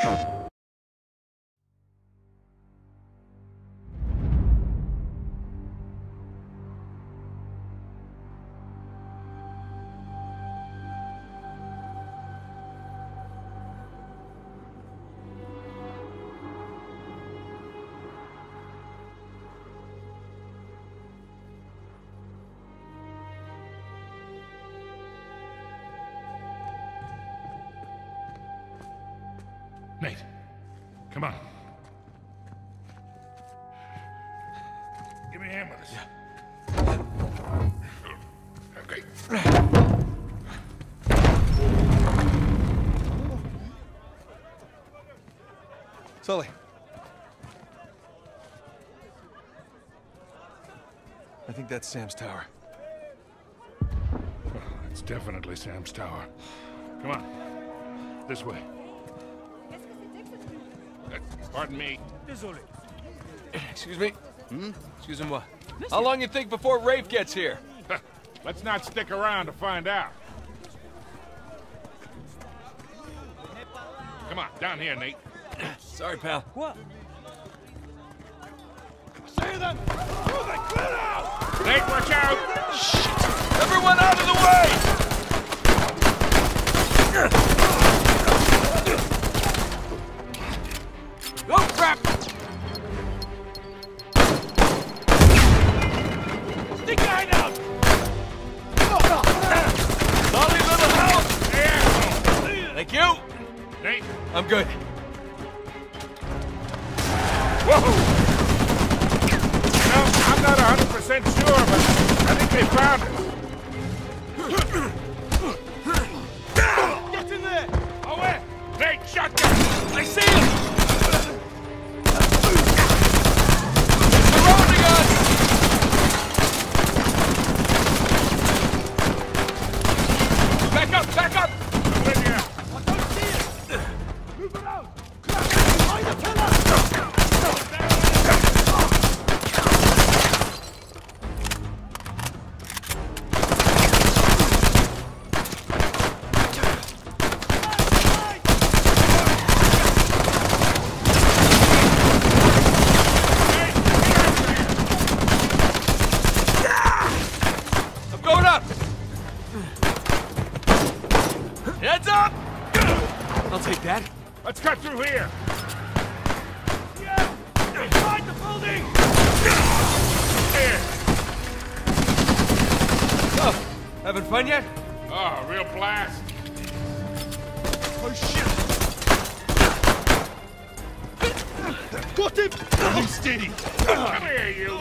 you Nate, come on. Give me a hand with this. Okay. Sully. I think that's Sam's tower. It's definitely Sam's tower. Come on. This way. Pardon me. Excuse me? Hmm? Excuse me, what? How long you think before Rafe gets here? Let's not stick around to find out. Come on, down here, Nate. Sorry, pal. What? See them! Nate, watch out! Shit! Everyone out of the way! I'm good. Whoa! I'm not 100% sure, but I think they found it. Through here. Find the building! Here. Oh, having fun yet? Oh, real blast. Oh, shit! Got him! You steady. Come here, you.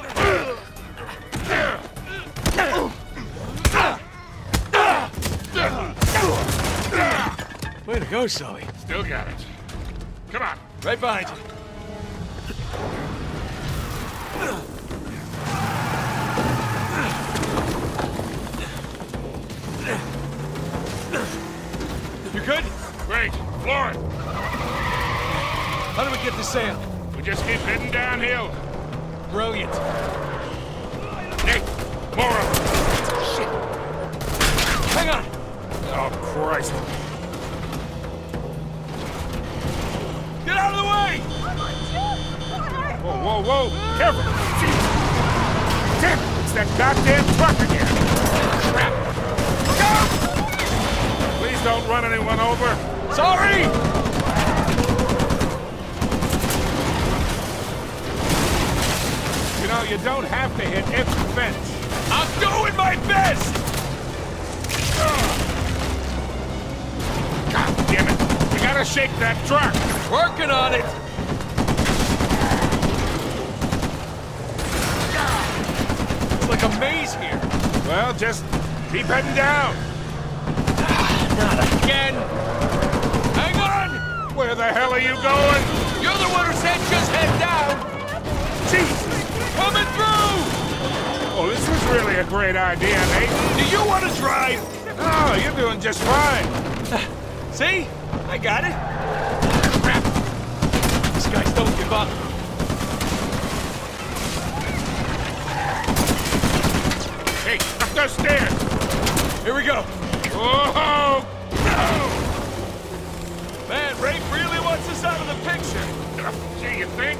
Way to go, Sully. Still got it. Come on. Right behind you. You good? Great. Floor it. How do we get to sail? We just keep heading downhill. Brilliant. Nate, more of them. Hang on. Oh, Christ. Whoa, whoa. Careful. Jeez. Damn it. It's that goddamn truck again. Crap. Please don't run anyone over. Sorry! You know, you don't have to hit every fence. I'm doing my best! God damn it. We gotta shake that truck. Working on it! Like a maze here. Well, just keep heading down. Ah, not again! Hang on! Where the hell are you going? You're the one who said just head down! Jesus. Coming through! Oh, this was really a great idea, Nate. Do you want to drive? Oh, you're doing just fine. Ah, see? I got it. Crap. These guys don't give up. Hey, up those stairs. Here we go. Whoa! Man, Rafe really wants us out of the picture. Gee, you think?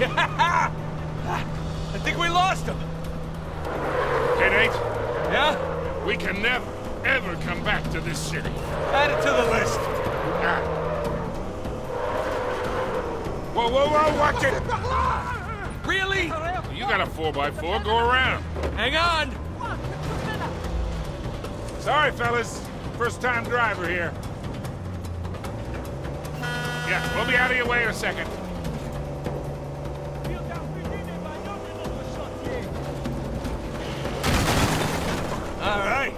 I think we lost him. It ain't. Yeah? We can never, ever come back to this city. Add it to the list. Ah. Whoa, whoa, whoa, watch it! Really? You got a 4x4, go around. Hang on. Sorry, fellas. First time driver here. Yeah, we'll be out of your way in a second. All right.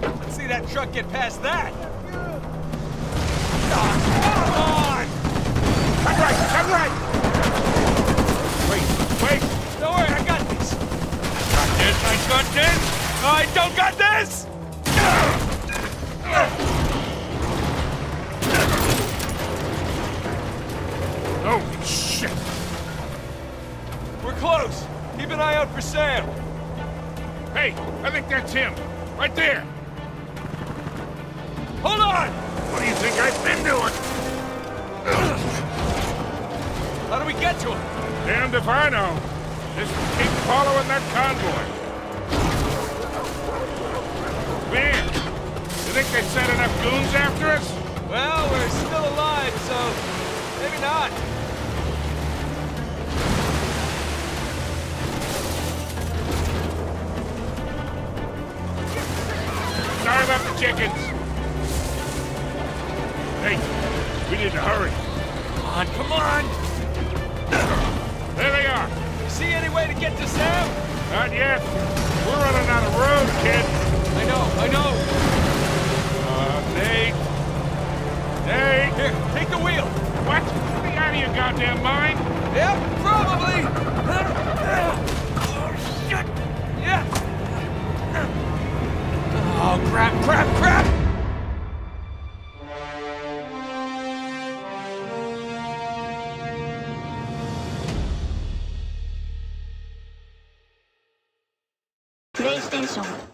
Let's see that truck get past that. Ah, come on! Come right, come right! Wait, wait! Don't worry, I got this. Got this, I got this! I don't got this! Oh, shit! We're close. Keep an eye out for Sam. Hey, I think that's him. Right there! Hold on! What do you think I've been doing? How do we get to him? Damned if I know. Just keep following that convoy. Man, you think they sent enough goons after us? Well, we're still alive, so maybe not. Sorry about the chickens. Hey, we need to hurry. Come on, come on! There they are. See any way to get to Sam? Not yet. We're running out of road, kid. I know, I know. Uh, Nate. Nate. Here, take the wheel. What? You out of your goddamn mind? Yep, でし。